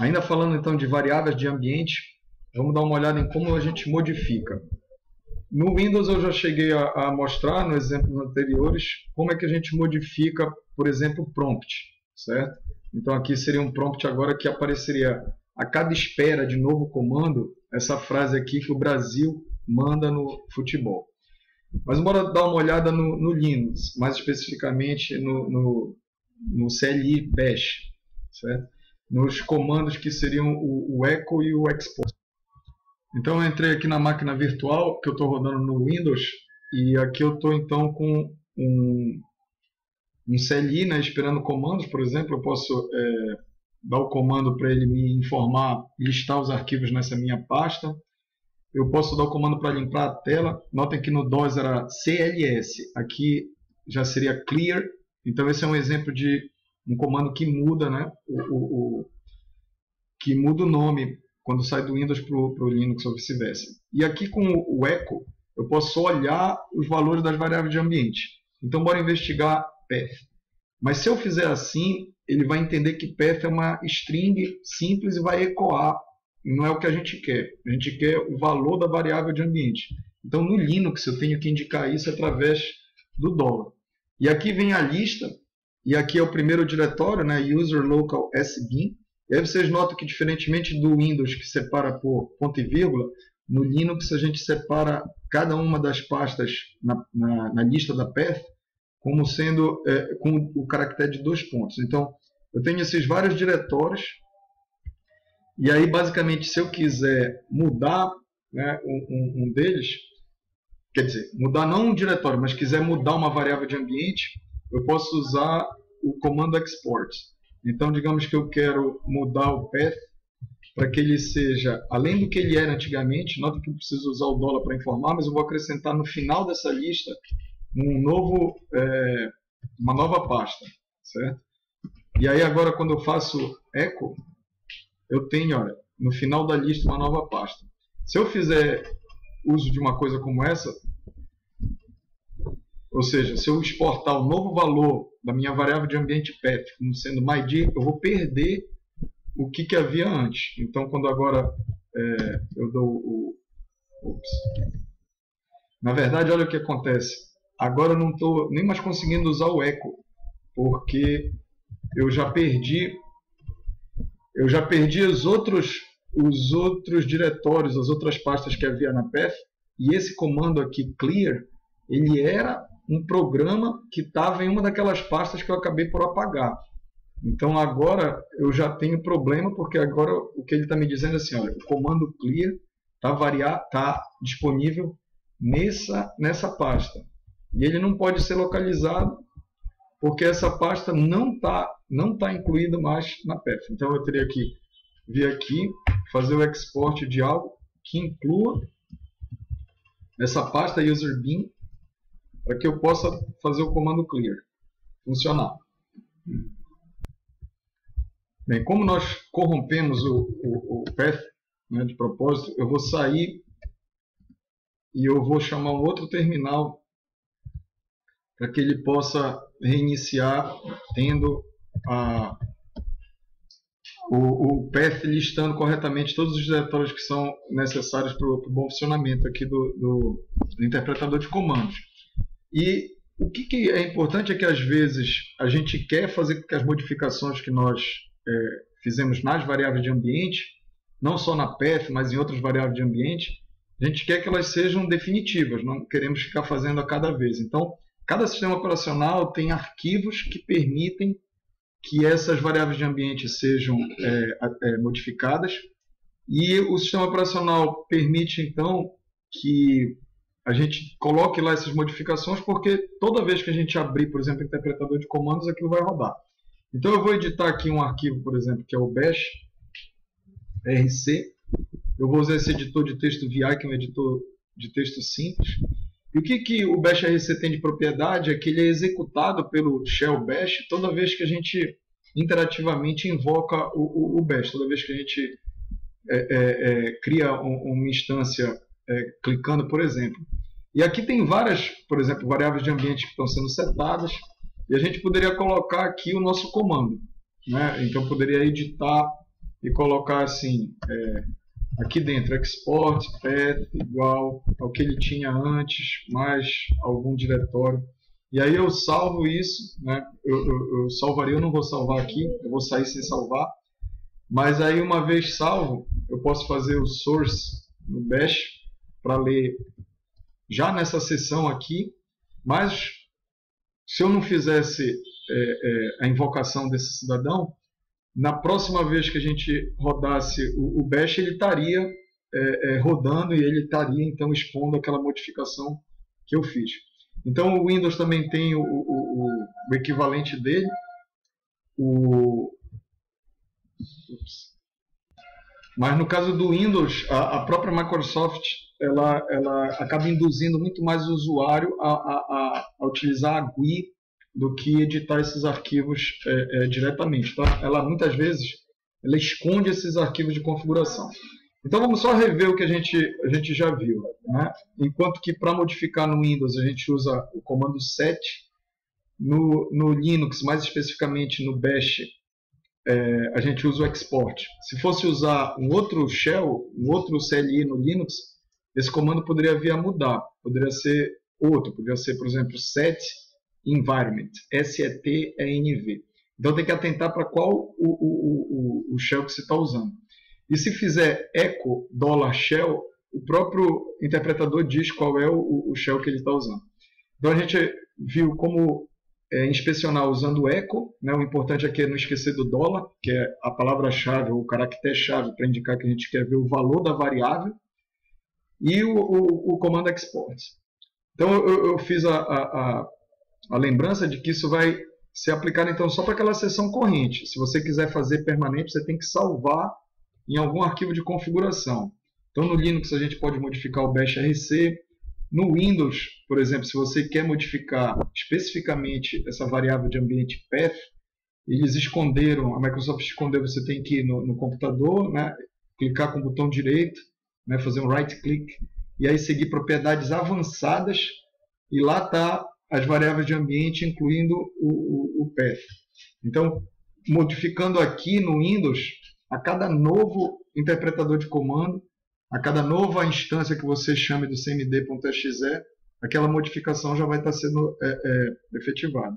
Ainda falando então de variáveis de ambiente, vamos dar uma olhada em como a gente modifica. No Windows eu já cheguei a, a mostrar, nos exemplos anteriores, como é que a gente modifica, por exemplo, prompt, certo? Então aqui seria um prompt agora que apareceria a cada espera de novo comando, essa frase aqui que o Brasil manda no futebol. Mas bora dar uma olhada no, no Linux, mais especificamente no, no, no, CLI Bash, certo? Nos comandos que seriam o, o echo e o export. Então eu entrei aqui na máquina virtual que eu estou rodando no Windows e aqui eu estou então com um, um CLI né, esperando comandos, por exemplo, eu posso é, dar o comando para ele me informar, listar os arquivos nessa minha pasta. Eu posso dar o comando para limpar a tela. Notem que no DOS era CLS, aqui já seria clear. Então esse é um exemplo de um comando que muda, né, o, o, que muda o nome quando sai do Windows para o Linux ou vice-versa. E aqui com o echo, eu posso olhar os valores das variáveis de ambiente. Então, bora investigar path. Mas se eu fizer assim, ele vai entender que path é uma string simples e vai ecoar. Não é o que a gente quer. A gente quer o valor da variável de ambiente. Então, no Linux, eu tenho que indicar isso através do dólar. E aqui vem a lista, e aqui é o primeiro diretório, né, user local sbin, e aí vocês notam que, diferentemente do Windows, que separa por ponto e vírgula, no Linux a gente separa cada uma das pastas na, na, na lista da path como sendo é, com o caractere de dois pontos. Então, eu tenho esses vários diretórios, e aí, basicamente, se eu quiser mudar né, um, um, um deles, quer dizer, mudar não um diretório, mas quiser mudar uma variável de ambiente, eu posso usar o comando export. Então, digamos que eu quero mudar o path para que ele seja, além do que ele era antigamente, nota que eu preciso usar o dólar para informar, mas eu vou acrescentar no final dessa lista um novo, é, uma nova pasta, certo? E aí agora quando eu faço echo, eu tenho, olha, no final da lista uma nova pasta. Se eu fizer uso de uma coisa como essa, ou seja, se eu exportar o novo valor da minha variável de ambiente path como sendo MyD, eu vou perder o que, que havia antes. Então, quando agora é, eu dou o... Ups. Na verdade, olha o que acontece. Agora eu não estou nem mais conseguindo usar o echo, porque eu já perdi eu já perdi os outros os outros diretórios, as outras pastas que havia na path, e esse comando aqui clear, ele era um programa que estava em uma daquelas pastas que eu acabei por apagar. Então agora eu já tenho problema porque agora o que ele está me dizendo é assim, olha, o comando clear está tá disponível nessa nessa pasta e ele não pode ser localizado porque essa pasta não está não tá incluída mais na path. Então eu teria que vir aqui fazer o export de algo que inclua essa pasta user bin para que eu possa fazer o comando clear funcionar. Bem, como nós corrompemos o, o, o path né, de propósito, eu vou sair e eu vou chamar um outro terminal para que ele possa reiniciar tendo a, o, o path listando corretamente todos os diretórios que são necessários para o bom funcionamento aqui do, do, do interpretador de comandos. E o que, que, é importante é que às vezes a gente quer fazer com que as modificações que nós é, fizemos nas variáveis de ambiente, não só na PF, mas em outras variáveis de ambiente, a gente quer que elas sejam definitivas, não queremos ficar fazendo a cada vez. Então, cada sistema operacional tem arquivos que permitem que essas variáveis de ambiente sejam é, é, modificadas e o sistema operacional permite então que a gente coloque lá essas modificações, porque toda vez que a gente abrir, por exemplo, o interpretador de comandos, aquilo vai rodar. Então eu vou editar aqui um arquivo, por exemplo, que é o bash rc. Eu vou usar esse editor de texto VI, que é um editor de texto simples. E o que, que o bash rc tem de propriedade é que ele é executado pelo shell bash toda vez que a gente interativamente invoca o, o, o bash, toda vez que a gente é, é, é, cria um, uma instância é, clicando, por exemplo. E aqui tem várias, por exemplo, variáveis de ambiente que estão sendo setadas, e a gente poderia colocar aqui o nosso comando. Né? Então, poderia editar e colocar assim, é, aqui dentro, export path igual ao que ele tinha antes, mais algum diretório. E aí eu salvo isso, né? eu, eu, eu salvaria, eu não vou salvar aqui, eu vou sair sem salvar. Mas aí uma vez salvo, eu posso fazer o source no bash para ler já nessa sessão aqui, mas se eu não fizesse é, é, a invocação desse cidadão, na próxima vez que a gente rodasse o, o bash, ele estaria é, é, rodando e ele estaria então expondo aquela modificação que eu fiz. Então o Windows também tem o, o, o equivalente dele, o mas no caso do Windows, a, a, própria Microsoft ela, ela acaba induzindo muito mais o usuário a, a, a utilizar a GUI do que editar esses arquivos é, é, diretamente. Tá? Ela muitas vezes ela esconde esses arquivos de configuração. Então vamos só rever o que a gente, a gente já viu. Né? Enquanto que para modificar no Windows a gente usa o comando set, no, no Linux, mais especificamente no Bash, é, a gente usa o export. Se fosse usar um outro shell, um outro CLI no Linux, esse comando poderia vir a mudar. Poderia ser outro, poderia ser, por exemplo, set environment, S-E-T-E-N-V. Então tem que atentar para qual o, o, o, o shell que você está usando. E se fizer echo $shell, o próprio interpretador diz qual é o, o shell que ele está usando. Então a gente viu como é, inspecionar usando o echo. Né? O importante aqui é não esquecer do dólar, que é a palavra-chave, o caractere-chave para indicar que a gente quer ver o valor da variável. E o, o, o comando export. Então eu, eu fiz a, a, a, lembrança de que isso vai ser aplicado então só para aquela sessão corrente. Se você quiser fazer permanente, você tem que salvar em algum arquivo de configuração. Então no Linux a gente pode modificar o bash rc, no Windows, por exemplo, se você quer modificar especificamente essa variável de ambiente path, eles esconderam, a Microsoft escondeu, você tem que ir no, no computador, né, clicar com o botão direito, né, fazer um right click, e aí seguir propriedades avançadas, e lá está as variáveis de ambiente, incluindo o, o, o path. Então, modificando aqui no Windows, a cada novo interpretador de comando, a cada nova instância que você chame do cmd.exe, aquela modificação já vai estar sendo é, é, efetivada.